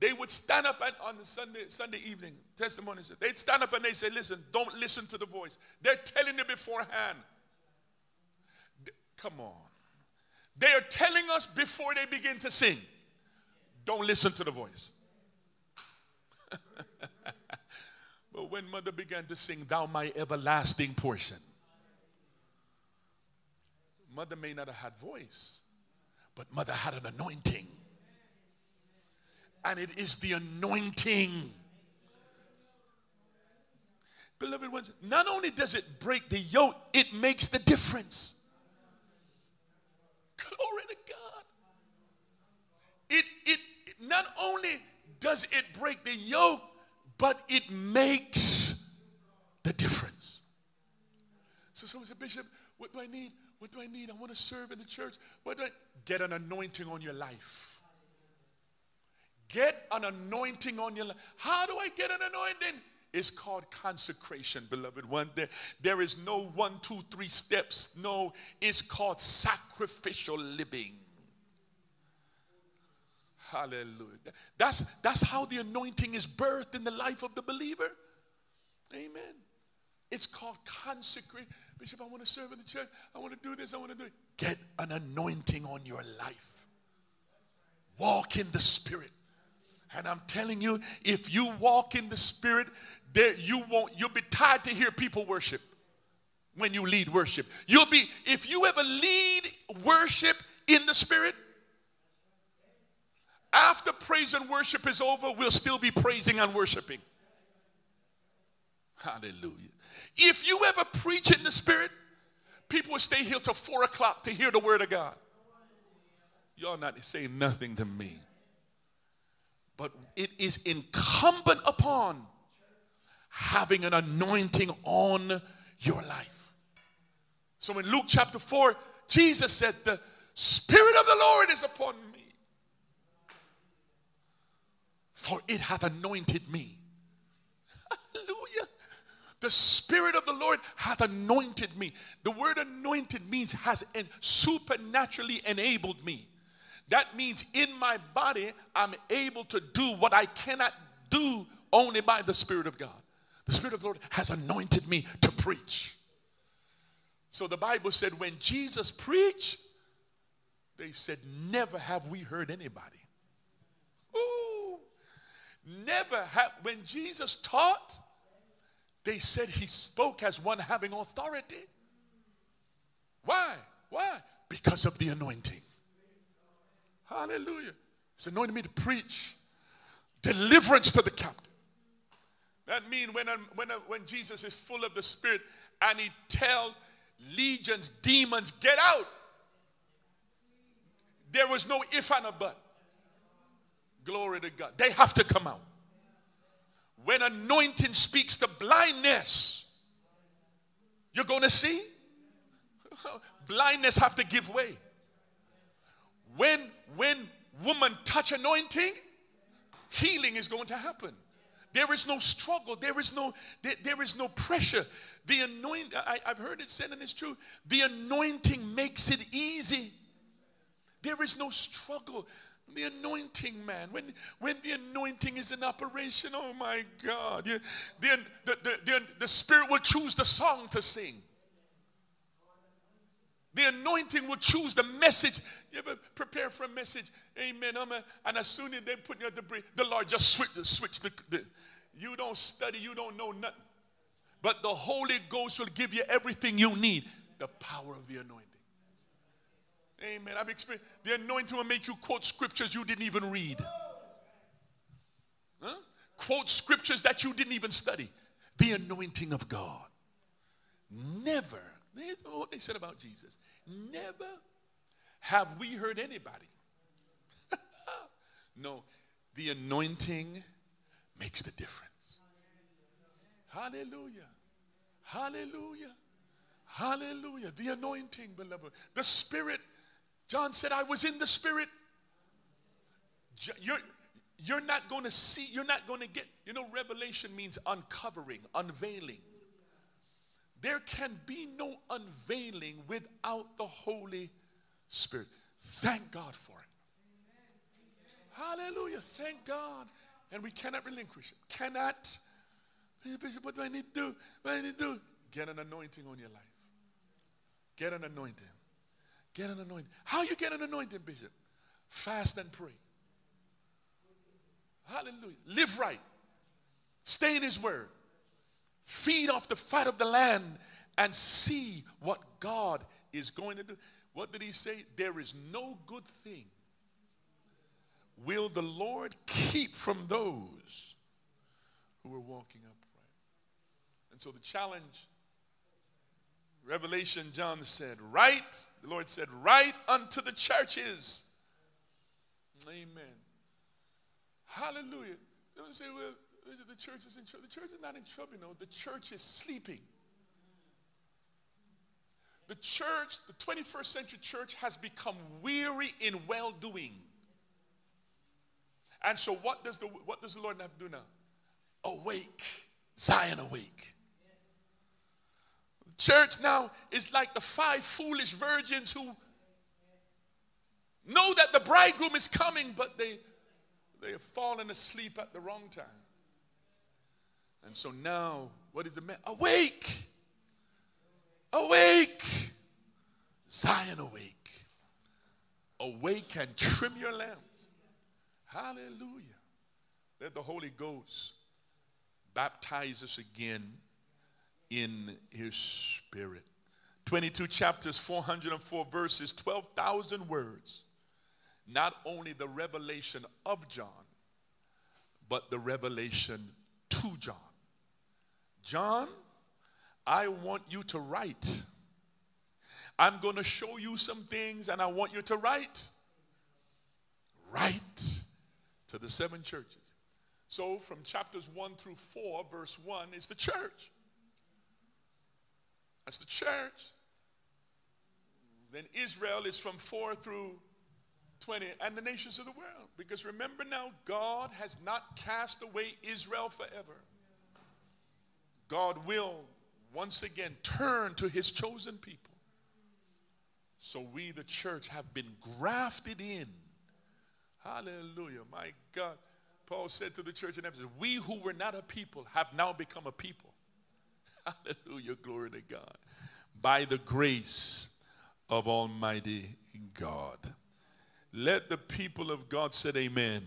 they would stand up at, on the Sunday, Sunday evening, testimonies. they'd stand up and they say, listen, don't listen to the voice. They're telling you beforehand. Come on. They are telling us before they begin to sing, don't listen to the voice. but when mother began to sing, Thou my everlasting portion. Mother may not have had voice, but mother had an anointing. And it is the anointing. Beloved ones, not only does it break the yoke, it makes the difference. Glory to God. It, it, not only does it break the yoke, but it makes the difference. So someone said, Bishop, what do I need? What do I need? I want to serve in the church. What do I get an anointing on your life? Get an anointing on your life. How do I get an anointing? It's called consecration, beloved one. There, there is no one, two, three steps. No, it's called sacrificial living. Hallelujah. That's, that's how the anointing is birthed in the life of the believer. Amen. It's called consecrate. Bishop, I want to serve in the church. I want to do this. I want to do it. Get an anointing on your life. Walk in the Spirit. And I'm telling you, if you walk in the Spirit, there you won't. You'll be tired to hear people worship when you lead worship. You'll be if you ever lead worship in the Spirit. After praise and worship is over, we'll still be praising and worshiping. Hallelujah. If you ever preach in the Spirit, people will stay here till four o'clock to hear the Word of God. Y'all not saying nothing to me. But it is incumbent upon having an anointing on your life. So in Luke chapter 4, Jesus said, The Spirit of the Lord is upon me for it hath anointed me. The Spirit of the Lord hath anointed me. The word anointed means has supernaturally enabled me. That means in my body, I'm able to do what I cannot do only by the Spirit of God. The Spirit of the Lord has anointed me to preach. So the Bible said when Jesus preached, they said, Never have we heard anybody Ooh, Never have, when Jesus taught, they said he spoke as one having authority. Why? Why? Because of the anointing. Hallelujah. He's anointed me to preach deliverance to the captive. That means when, when, when Jesus is full of the Spirit and he tell legions, demons, get out. There was no if and a but. Glory to God. They have to come out. When anointing speaks to blindness, you're going to see. blindness have to give way. When when woman touch anointing, healing is going to happen. There is no struggle. There is no there, there is no pressure. The anointing, I've heard it said and it's true. The anointing makes it easy. There is no struggle the anointing man. When when the anointing is in operation oh my god. You, the, the, the, the, spirit will choose the song to sing. The anointing will choose the message. You ever prepare for a message? Amen. I'm a, and as soon as they put you at the break the lord just switch, switch the, the you don't study you don't know nothing. But the holy ghost will give you everything you need. The power of the anointing Amen. I've experienced the anointing will make you quote scriptures you didn't even read. Huh? Quote scriptures that you didn't even study. The anointing of God. Never, what they said about Jesus. Never have we heard anybody. no, the anointing makes the difference. Hallelujah. Hallelujah. Hallelujah. The anointing, beloved. The Spirit John said, I was in the Spirit. You're, you're not going to see, you're not going to get, you know, revelation means uncovering, unveiling. There can be no unveiling without the Holy Spirit. Thank God for it. Hallelujah. Thank God. And we cannot relinquish it. Cannot. Bishop, what do I need to do? What do I need to do? Get an anointing on your life. Get an anointing. Get an anointing. How you get an anointing, Bishop? Fast and pray. Hallelujah. Live right. Stay in His Word. feed off the fat of the land, and see what God is going to do. What did he say? There is no good thing will the Lord keep from those who are walking upright. And so the challenge, Revelation, John said, Write, the Lord said, Write unto the churches. Amen. Hallelujah. Don't say, well, the church is in trouble. The church is not in trouble, you know. The church is sleeping. The church, the 21st century church, has become weary in well doing. And so, what does the, what does the Lord have to do now? Awake, Zion, awake. Church now is like the five foolish virgins who know that the bridegroom is coming, but they, they have fallen asleep at the wrong time. And so now, what is the man? Awake! Awake! Zion, awake. Awake and trim your lamps. Hallelujah. Let the Holy Ghost baptize us again in his spirit. 22 chapters, 404 verses, 12,000 words. Not only the revelation of John, but the revelation to John. John, I want you to write. I'm going to show you some things and I want you to write. Write to the seven churches. So from chapters 1 through 4, verse 1 is the church. That's the church. Then Israel is from 4 through 20, and the nations of the world. Because remember now, God has not cast away Israel forever. God will once again turn to his chosen people. So we, the church, have been grafted in. Hallelujah. My God. Paul said to the church in Ephesus, We who were not a people have now become a people. Hallelujah. Glory to God. By the grace of Almighty God. Let the people of God say, Amen.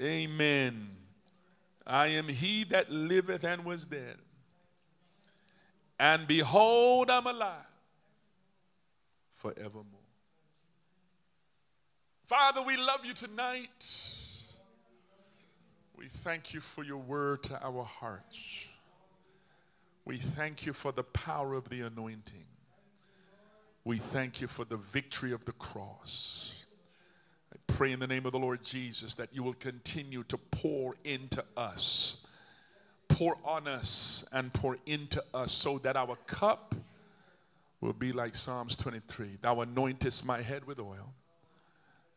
Amen. I am he that liveth and was dead. And behold, I'm alive forevermore. Father, we love you tonight. We thank you for your word to our hearts. We thank you for the power of the anointing. We thank you for the victory of the cross. I pray in the name of the Lord Jesus that you will continue to pour into us, pour on us, and pour into us so that our cup will be like Psalms 23. Thou anointest my head with oil.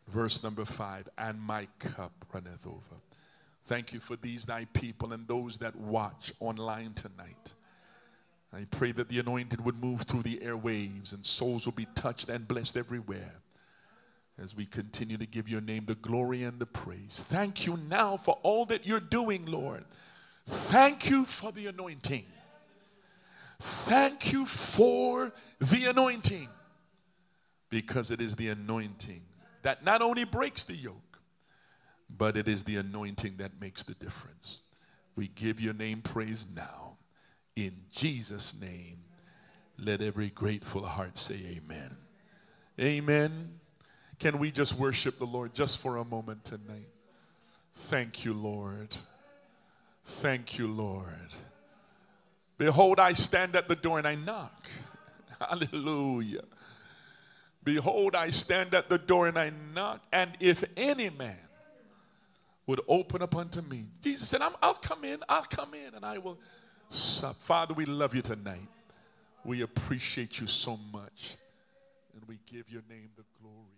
Verse number five, and my cup runneth over. Thank you for these thy people and those that watch online tonight. I pray that the anointed would move through the airwaves and souls will be touched and blessed everywhere as we continue to give your name the glory and the praise. Thank you now for all that you're doing, Lord. Thank you for the anointing. Thank you for the anointing because it is the anointing that not only breaks the yoke, but it is the anointing that makes the difference. We give your name praise now. In Jesus' name, let every grateful heart say amen. Amen. Can we just worship the Lord just for a moment tonight? Thank you, Lord. Thank you, Lord. Behold, I stand at the door and I knock. Hallelujah. Behold, I stand at the door and I knock, and if any man would open up unto me. Jesus said, i will come in, I'll come in, and I will sup. Father, we love you tonight. We appreciate you so much. And we give your name the glory.